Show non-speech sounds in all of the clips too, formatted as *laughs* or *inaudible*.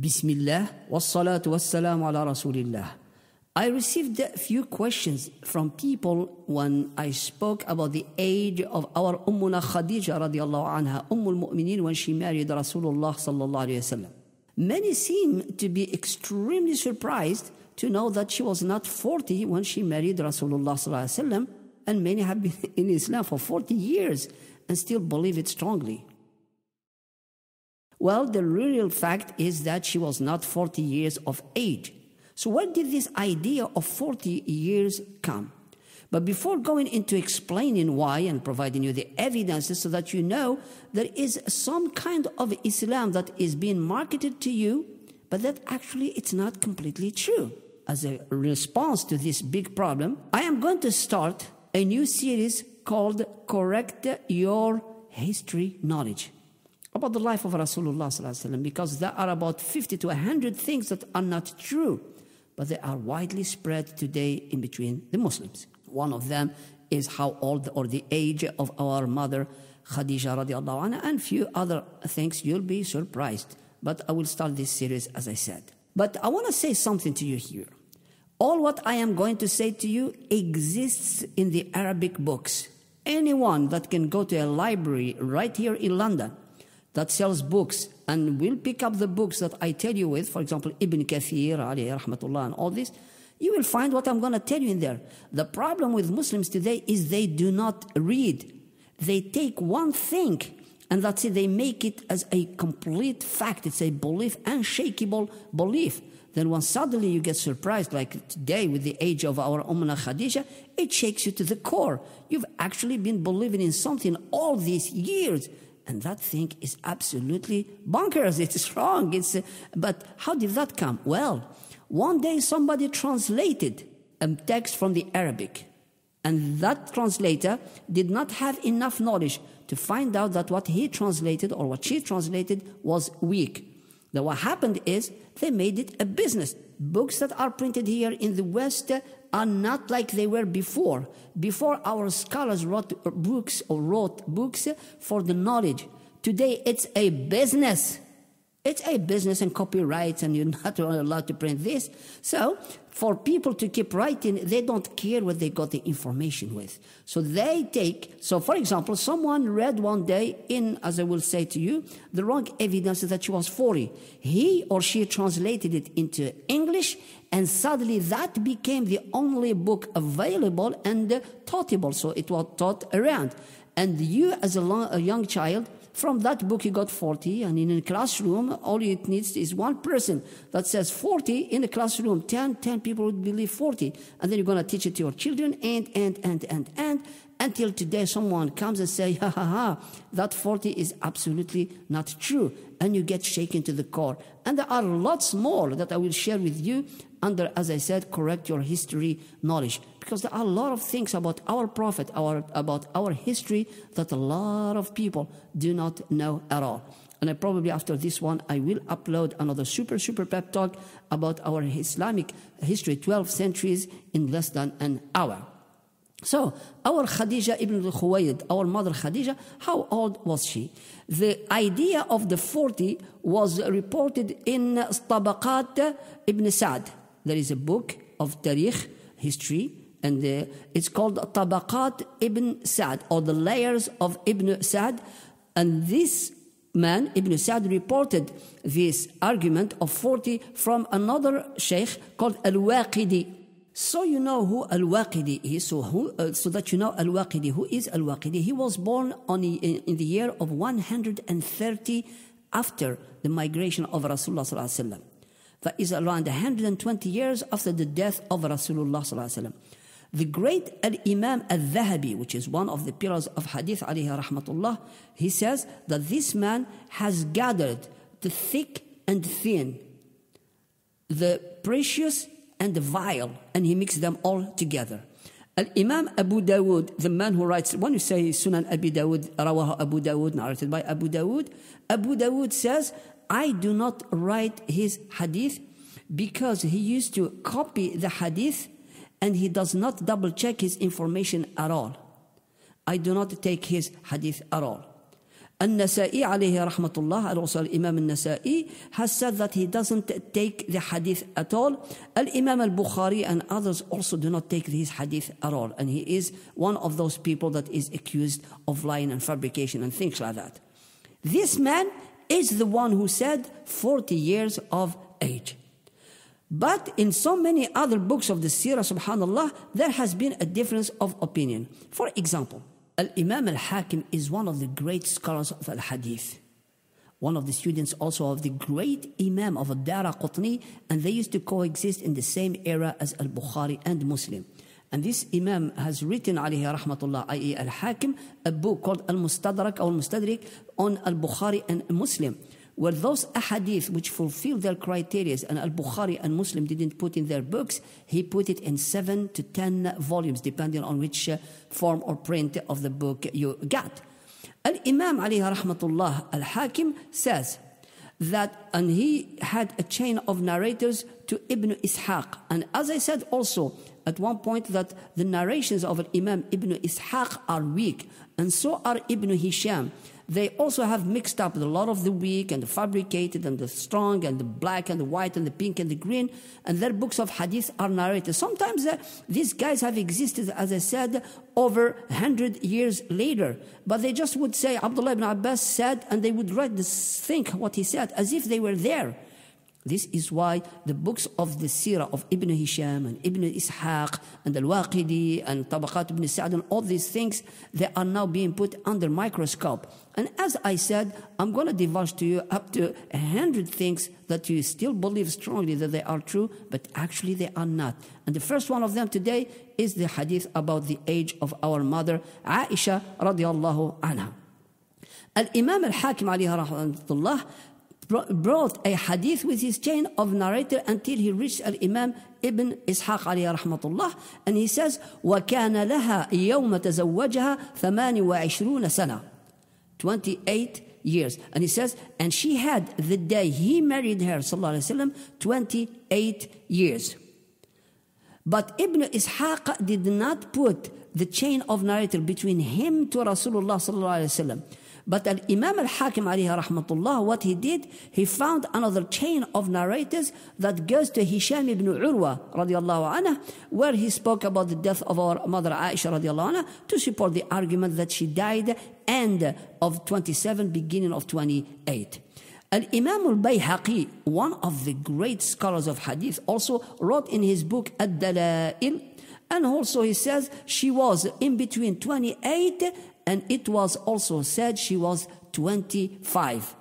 Bismillah, wassalatu wassalamu ala rasulillah. I received a few questions from people when I spoke about the age of our Ummuna Khadija radiallahu anha, Ummul Mu'mineen, when she married Rasulullah sallallahu alayhi wasallam. Many seem to be extremely surprised to know that she was not 40 when she married Rasulullah sallallahu alayhi wasallam, and many have been *laughs* in Islam for 40 years and still believe it strongly. Well, the real fact is that she was not 40 years of age. So, where did this idea of 40 years come? But before going into explaining why and providing you the evidences so that you know there is some kind of Islam that is being marketed to you, but that actually it's not completely true. As a response to this big problem, I am going to start a new series called Correct Your History Knowledge about the life of Rasulullah because there are about 50 to 100 things that are not true, but they are widely spread today in between the Muslims. One of them is how old or the age of our mother Khadija radiallahu anha and few other things you'll be surprised. But I will start this series as I said. But I want to say something to you here. All what I am going to say to you exists in the Arabic books. Anyone that can go to a library right here in London that sells books and will pick up the books that I tell you with, for example, Ibn Kathir, alayhi rahmatullah, and all this, you will find what I'm going to tell you in there. The problem with Muslims today is they do not read. They take one thing and that's it, they make it as a complete fact. It's a belief, unshakable belief. Then when suddenly you get surprised, like today with the age of our Ummah Khadija, it shakes you to the core. You've actually been believing in something all these years and that thing is absolutely bonkers. *laughs* It's wrong. It's, uh, but how did that come? Well, one day somebody translated a text from the Arabic. And that translator did not have enough knowledge to find out that what he translated or what she translated was weak. Then what happened is they made it a business. Books that are printed here in the West are not like they were before. Before, our scholars wrote books or wrote books for the knowledge. Today, it's a business. It's a business and copyright, and you're *laughs* not allowed to print this. So, for people to keep writing, they don't care what they got the information with. So they take, so for example, someone read one day in, as I will say to you, the wrong evidence that she was 40. He or she translated it into English, and suddenly that became the only book available and uh, taughtable. So it was taught around. And you, as a, long, a young child, from that book, he got 40, and in a classroom, all it needs is one person that says 40 in the classroom. 10, 10 people would believe 40. And then you're going to teach it to your children, and, and, and, and, and, until today someone comes and say, ha ha ha, that 40 is absolutely not true. And you get shaken to the core. And there are lots more that I will share with you under, as I said, correct your history knowledge. Because there are a lot of things about our prophet, our, about our history that a lot of people do not know at all. And I probably after this one, I will upload another super, super pep talk about our Islamic history, 12 centuries in less than an hour. So, our Khadija ibn Khuwaylid, our mother Khadija, how old was she? The idea of the 40 was reported in Tabaqat ibn Sa'd. There is a book of Tarikh, history, and uh, it's called Tabaqat ibn Sa'd, or the layers of Ibn Sa'd. And this man, Ibn Sa'd, reported this argument of 40 from another sheikh called Al-Waqidi. So you know who Al-Waqidi is, so, who, uh, so that you know Al-Waqidi. Who is Al-Waqidi? He was born on, in the year of 130 after the migration of Rasulullah sallallahu alaihi. That is around 120 years after the death of Rasulullah sallallahu. The great Al-Imam Al-Dhahabi, which is one of the pillars of Hadith alayhi rahmatullah, he says that this man has gathered the thick and thin, the precious and the vile, and he mixed them all together. Al-Imam Abu Dawood, the man who writes, when you say Sunan Abu Dawood, Rawah Abu Dawood, narrated by Abu Dawood, Abu Dawood says, I do not write his hadith because he used to copy the hadith and he does not double check his information at all. I do not take his hadith at all. An-Nasa'i alayhi rahmatullah, and also Imam al-Nasa'i, has said that he doesn't take the hadith at all. Al-Imam al-Bukhari and others also do not take his hadith at all. And he is one of those people that is accused of lying and fabrication and things like that. This man is the one who said 40 years of age. But in so many other books of the Sirah, subhanAllah, there has been a difference of opinion. For example, Al-Imam al-Hakim is one of the great scholars of al-Hadith. One of the students also of the great Imam of Dara Qutni, and they used to coexist in the same era as Al-Bukhari and Muslim. And this Imam has written, alayhi rahmatullah, i.e. Al-Hakim, a book called Al-Mustadrak or Al-Mustadrik on Al-Bukhari and Muslim where those ahadith which fulfill their criteria and al-Bukhari and Muslim didn't put in their books, he put it in seven to ten volumes, depending on which uh, form or print of the book you got. Al-Imam alayhi rahmatullah al-Hakim says that, and he had a chain of narrators to Ibn Ishaq. And as I said also, at one point that the narrations of Imam Ibn Ishaq are weak, and so are Ibn Hisham they also have mixed up a lot of the weak and the fabricated and the strong and the black and the white and the pink and the green. And their books of hadith are narrated. Sometimes uh, these guys have existed, as I said, over 100 years later. But they just would say, Abdullah ibn Abbas said, and they would write this, think what he said as if they were there. This is why the books of the Sirah of Ibn Hisham and Ibn Ishaq and Al-Waqidi and Tabaqat ibn Sa'd and all these things, they are now being put under microscope. And as I said, I'm going to divulge to you up to a hundred things that you still believe strongly that they are true, but actually they are not. And the first one of them today is the hadith about the age of our mother, Aisha radiallahu anha. Al-Imam al-Hakim alayhi rahmatullah brought a hadith with his chain of narrator until he reached Al-Imam Ibn Ishaq عليه رحمة الله and he says وكان لها يوم تزوجها 28 سنة 28 years and he says and she had the day he married her صلى الله عليه وسلم 28 years but Ibn Ishaq did not put the chain of narrator between him to Rasulullah صلى الله عليه وسلم but Al Imam Al Hakim alayhi rahmatullah, what he did, he found another chain of narrators that goes to Hisham ibn Urwa radiallahu anha, where he spoke about the death of our mother Aisha radiallahu anha to support the argument that she died end of 27, beginning of 28. Al Imam al Bayhaqi, one of the great scholars of hadith, also wrote in his book Ad Dalail, and also he says she was in between 28 and it was also said she was 25.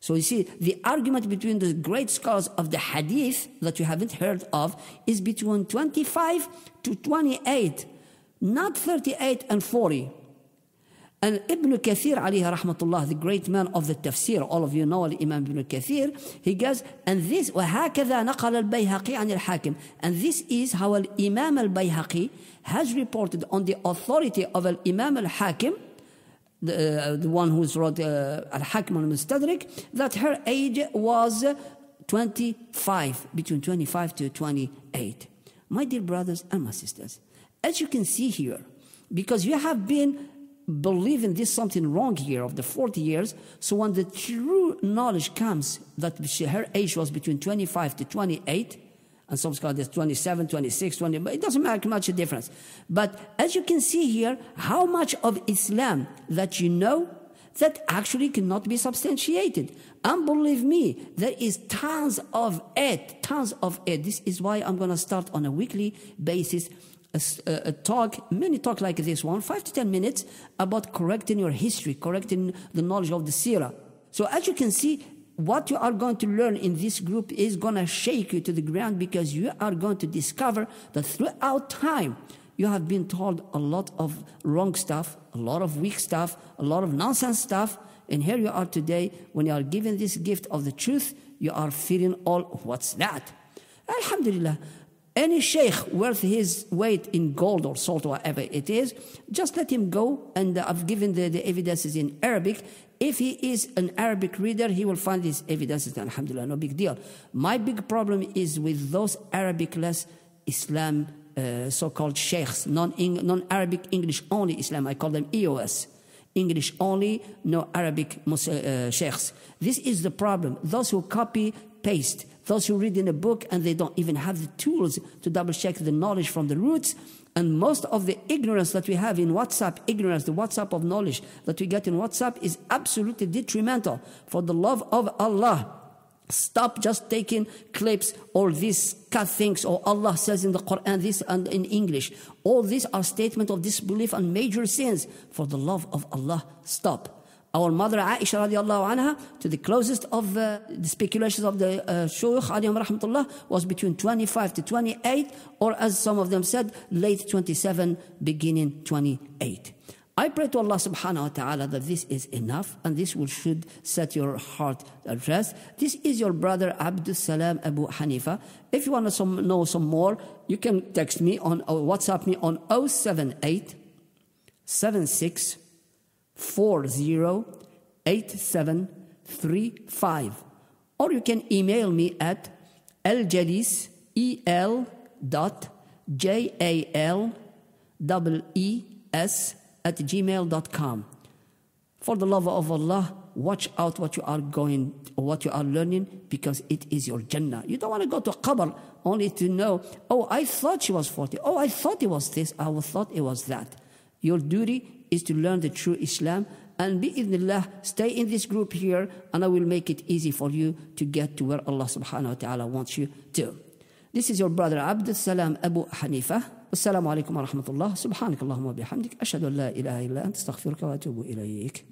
So you see, the argument between the great scholars of the hadith that you haven't heard of is between 25 to 28, not 38 and 40. And Ibn Kathir alayhi rahmatullah, the great man of the tafsir, all of you know Imam Ibn Kathir, he goes, and this, وهكذا نقل البيهقي عن الحاكم. And this is how Imam al-Bayhaqi has reported on the authority of Imam al-Hakim, the, uh, the one who's wrote uh, Al-Hakim al-Mustadrik, that her age was 25, between 25 to 28. My dear brothers and my sisters, as you can see here, because you have been believing there's something wrong here of the 40 years. So when the true knowledge comes that she, her age was between 25 to 28, and some scholars 27, 26, 20, but it doesn't make much difference. But as you can see here, how much of Islam that you know that actually cannot be substantiated. And believe me, there is tons of it, tons of it. This is why I'm going to start on a weekly basis a, a, talk, many talk like this one, five to ten minutes, about correcting your history, correcting the knowledge of the Sirah. So as you can see, what you are going to learn in this group is going to shake you to the ground because you are going to discover that throughout time, you have been told a lot of wrong stuff, a lot of weak stuff, a lot of nonsense stuff. And here you are today, when you are given this gift of the truth, you are feeling all, what's that? Alhamdulillah. Any sheikh worth his weight in gold or salt or whatever it is, just let him go. And I've given the, the evidences in Arabic. If he is an Arabic reader, he will find these evidences. Alhamdulillah, no big deal. My big problem is with those Arabic-less Islam uh, so-called sheikhs, non-Arabic English only Islam. I call them EOS. English only, no Arabic uh, sheikhs. This is the problem. Those who copy, paste, those who read in a book and they don't even have the tools to double check the knowledge from the roots. And most of the ignorance that we have in WhatsApp, ignorance, the WhatsApp of knowledge that we get in WhatsApp is absolutely detrimental for the love of Allah. Stop just taking clips or these cut things or Allah says in the Quran this and in English. All these are statements of disbelief and major sins. For the love of Allah, stop. Our mother Aisha radiallahu anha, to the closest of uh, the speculations of the uh, Shuyukh rahmatullah, was between 25 to 28, or as some of them said, late 27, beginning 28. I pray to Allah subhanahu wa ta'ala that this is enough and this will should set your heart at rest. This is your brother Abdul Salam Abu Hanifa. If you want to some, know some more, you can text me on or WhatsApp me on 078 76 40 8735. Or you can email me at eljalis, E-L dot J-A-L-E-E-S at gmail.com. For the love of Allah, watch out what you are going what you are learning because it is your Jannah. You don't want to go to qabr only to know, oh, I thought she was 40. Oh, I thought it was this. I thought it was that. Your duty is to learn the true Islam. And be bi'idhnillah, stay in this group here, and I will make it easy for you to get to where Allah subhanahu wa ta'ala wants you to. This is your brother Abdul Salam Abu Hanifa. Assalamu alaikum wa rahmatullah. Subhanakallahumma bihamdik. Ashhadu an la ilaha illa anta astaghfiruka wa atubu ilayk.